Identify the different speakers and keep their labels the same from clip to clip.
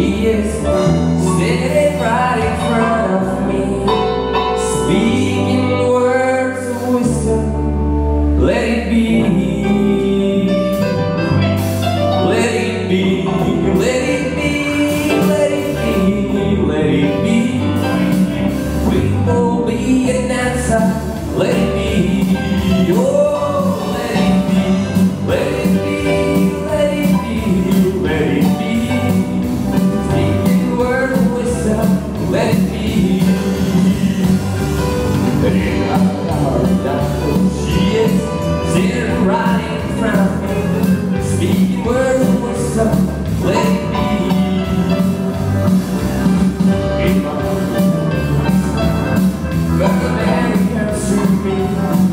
Speaker 1: She is sitting right in front of me Speaking words of wisdom. Let it be. Let it be. Let it be. Let it be. We will be an answer Let it be. Let the man come me.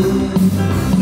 Speaker 1: you